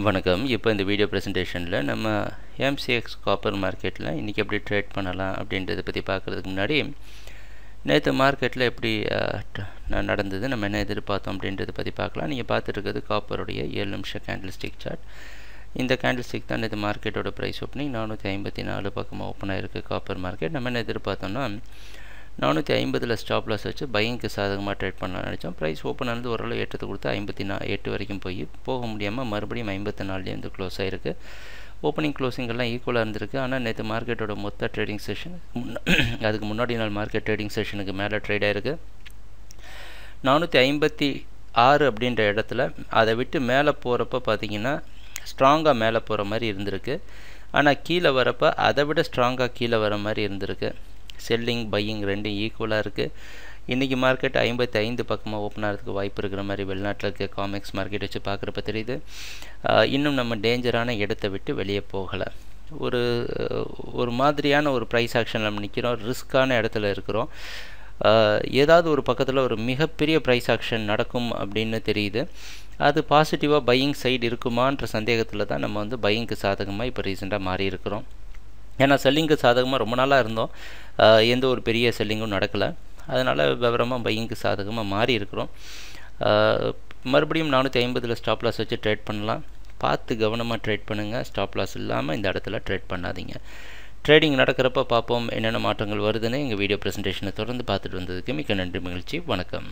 வணக்கம். இப்போ இந்த வீடியோ ப்ரெசன்டேஷனில் நம்ம எம்சிஎக்ஸ் காப்பர் மார்க்கெட்டில் இன்றைக்கி எப்படி ட்ரேட் பண்ணலாம் அப்படின்றத பற்றி பார்க்குறதுக்கு முன்னாடி நேற்று மார்க்கெட்டில் எப்படி நடந்தது நம்ம என்ன எதிர்பார்த்தோம் அப்படின்றத பற்றி பார்க்கலாம். நீங்கள் பார்த்துருக்கிறது காப்பருடைய ஏழு நிமிஷம் கேண்டில் ஸ்டிக் சார்ட் இந்த கேண்டில் ஸ்டிக் தான் நேற்று மார்க்கெட்டோட ப்ரைஸ் ஓப்பனிங் நானூற்றி ஐம்பத்தி நாலு பக்கமாக ஓப்பன் ஆகிருக்கு காப்பர் மார்க்கெட் நம்ம என்ன எதிர்பார்த்தோம்னா நானூற்றி ஐம்பதில் ஸ்டாப் லாஸ் வச்சு பையங்க்கு சாதகமாக ட்ரேட் பண்ண நினச்சோம். ப்ரைஸ் ஓப்பன் ஆனது ஓரளவு ஏற்றத்தை கொடுத்து ஐம்பத்தி நா எட்டு வரைக்கும் போய் போக முடியாமல் மறுபடியும் ஐம்பத்தி நாலுலேயே வந்து க்ளோஸ் ஆகிருக்கு ஓப்பனிங் க்ளோஸிங்கெல்லாம் ஈக்குவலாக இருந்திருக்கு. ஆனால் நேற்று மார்க்கெட்டோட மொத்த ட்ரேடிங் செஷன் அதுக்கு முன்னாடி நாள் மார்க்கெட் ட்ரேடிங் செஷனுக்கு மேலே ட்ரேட் ஆகிருக்கு நானூற்றி ஐம்பத்தி ஆறு அப்படின்ற இடத்துல அதை விட்டு மேலே போகிறப்ப பார்த்தீங்கன்னா ஸ்ட்ராங்காக மேலே போகிற மாதிரி இருந்திருக்கு. ஆனால் கீழே வரப்போ அதை விட ஸ்ட்ராங்காக கீழே வர மாதிரி இருந்திருக்கு. செல்லிங் பையிங் ரெண்டும் ஈக்குவலாக இருக்குது இன்றைக்கி மார்க்கெட் ஐம்பத்தி ஐந்து பக்கமாக ஓப்பன் ஆகிறதுக்கு வாய்ப்பு இருக்கிற மாதிரி வெளிநாட்டில் இருக்க காமெக்ஸ் மார்க்கெட் வச்சு பார்க்குறப்ப தெரியுது. இன்னும் நம்ம டேஞ்சரான இடத்த விட்டு வெளியே போகலை. ஒரு ஒரு மாதிரியான ஒரு ப்ரைஸ் ஆக்ஷன் நம்ம நிற்கிறோம் ரிஸ்க்கான இடத்துல இருக்கிறோம். ஏதாவது ஒரு பக்கத்தில் ஒரு மிகப்பெரிய ப்ரைஸ் ஆக்ஷன் நடக்கும் அப்படின்னு தெரியுது. அது பாசிட்டிவாக பையிங் சைடு இருக்குமான்ற சந்தேகத்தில் தான் நம்ம வந்து பையிங்க்கு சாதகமாக இப்போ ரீசெண்டாக மாறி இருக்கிறோம் ஏன்னா செல்லிங்க்கு சாதகமாக ரொம்ப நாளாக இருந்தோம். எந்த ஒரு பெரிய செல்லிங்கும் நடக்கலை. அதனால் விவரமாக பையிங்க்கு சாதகமாக மாறி இருக்கிறோம். மறுபடியும் நானூற்றி ஐம்பதில் ஸ்டாப் லாஸ் வச்சு ட்ரேட் பண்ணலாம். பார்த்து கவனமாக ட்ரேட் பண்ணுங்கள் ஸ்டாப் லாஸ் இல்லாமல் இந்த இடத்துல ட்ரேட் பண்ணாதீங்க. ட்ரேடிங் நடக்கிறப்ப பார்ப்போம் என்னென்ன மாற்றங்கள் வருதுன்னு எங்கள் வீடியோ ப்ரெசன்டேஷனை தொடர்ந்து பார்த்துட்டு வந்ததுக்கு மிக்க நன்றி மகிழ்ச்சி வணக்கம்.